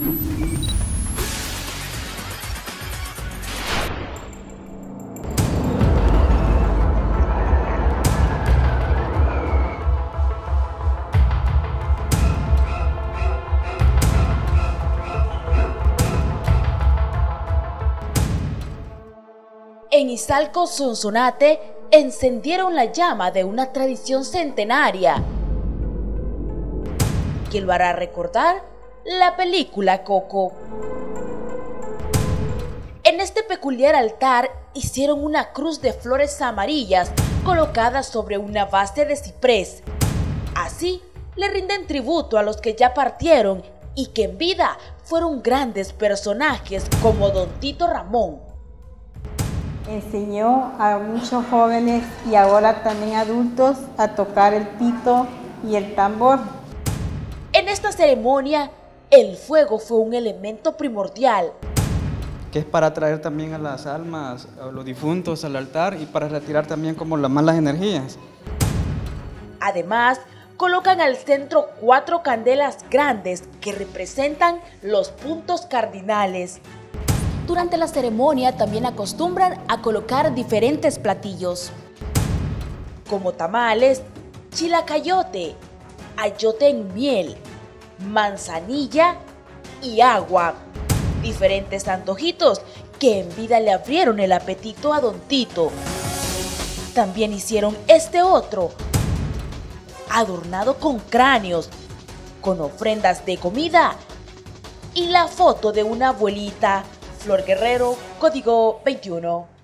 En Izalco, Sonsonate, encendieron la llama de una tradición centenaria. Que lo hará recordar la película Coco. En este peculiar altar hicieron una cruz de flores amarillas colocada sobre una base de ciprés. Así le rinden tributo a los que ya partieron y que en vida fueron grandes personajes como Don Tito Ramón, enseñó a muchos jóvenes y ahora también adultos a tocar el pito y el tambor. En esta ceremonia, el fuego fue un elemento primordial. Que es para traer también a las almas, a los difuntos al altar y para retirar también como las malas energías. Además, colocan al centro cuatro candelas grandes que representan los puntos cardinales. Durante la ceremonia también acostumbran a colocar diferentes platillos, como tamales, chilacayote, ayote en miel, manzanilla y agua. Diferentes antojitos que en vida le abrieron el apetito a Don Tito. También hicieron este otro, adornado con cráneos, con ofrendas de comida y la foto de una abuelita Flor Guerrero, código 21.